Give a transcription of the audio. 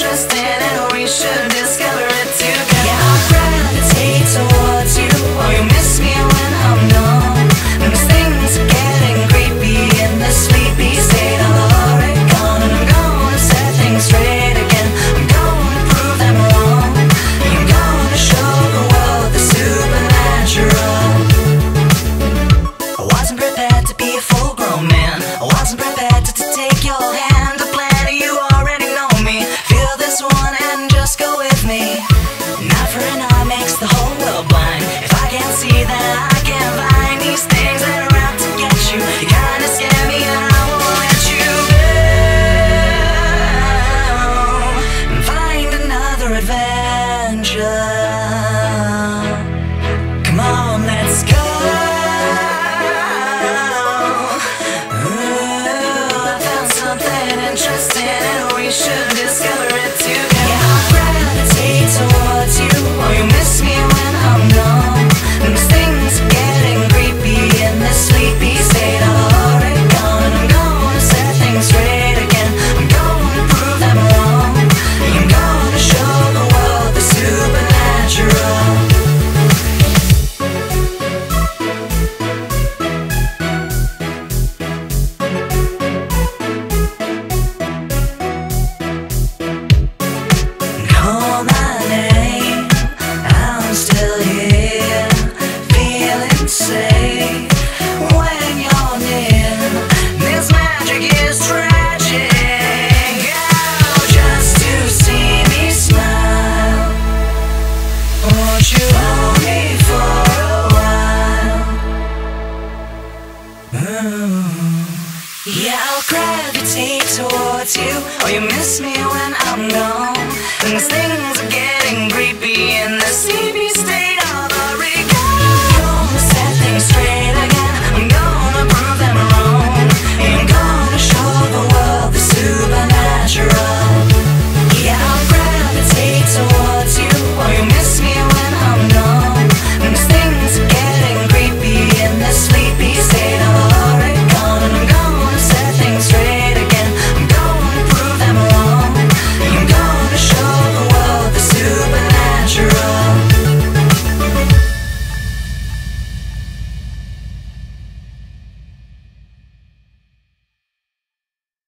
interesting and we should should discuss. that's you. Oh, you miss me when I'm gone. And things are getting creepy in the sleepy state.